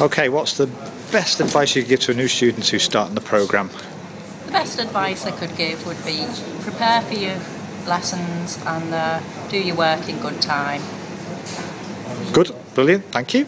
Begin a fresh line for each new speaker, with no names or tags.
Okay, what's the best advice you could give to a new student who's starting the programme?
The best advice I could give would be prepare for your lessons and uh, do your work in good time.
Good, brilliant, thank you.